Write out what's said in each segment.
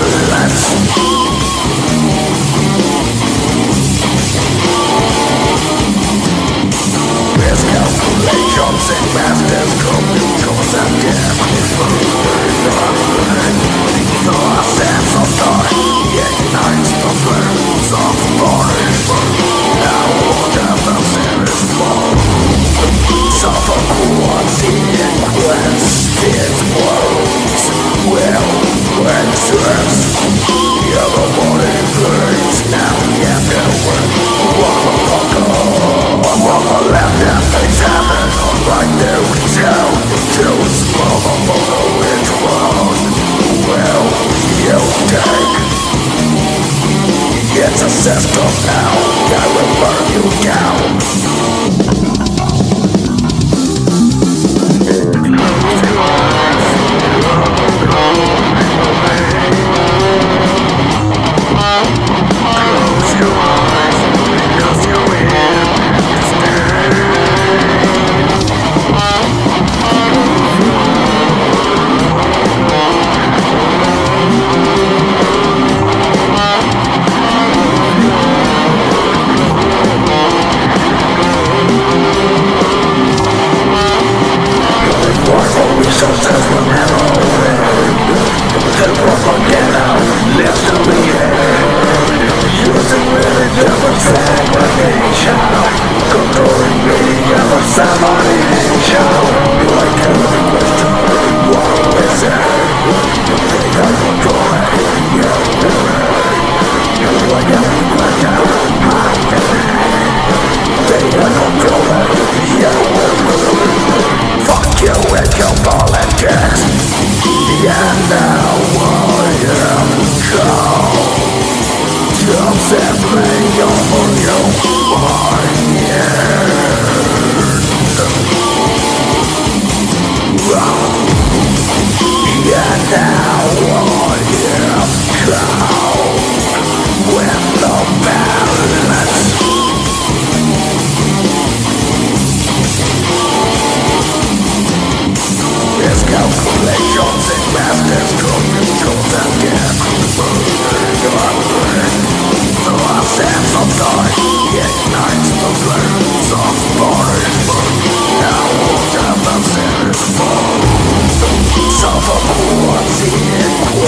the Yeah,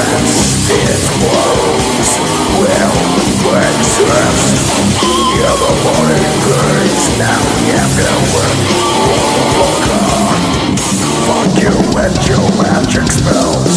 It flows where we were trapped Yeah, the Now we have to work Fuck you and your magic spells.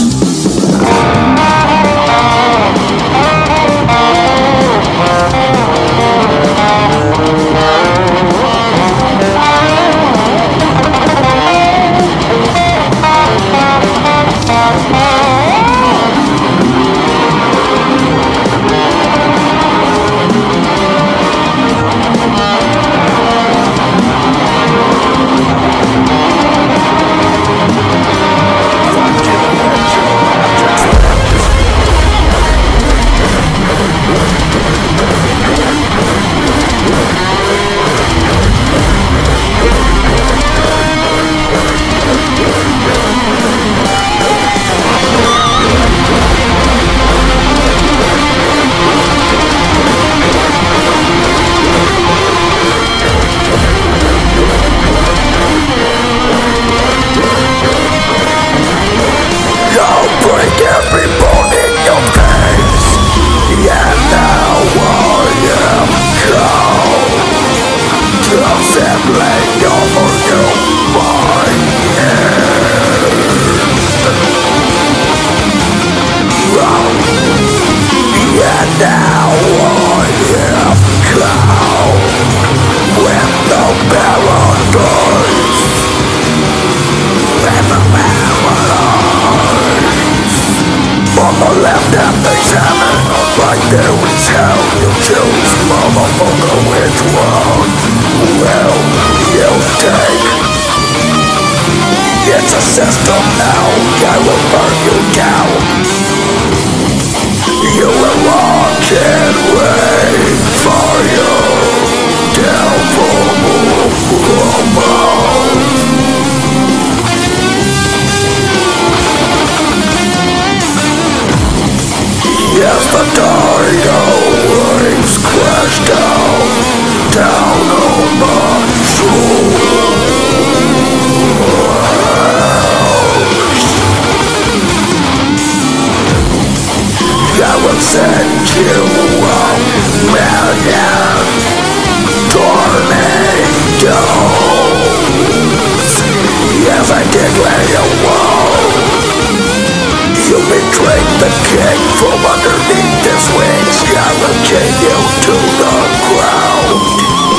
underneath this wings you to the ground.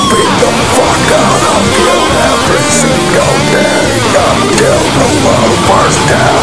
Beat the fuck out of you every single day. Until the world down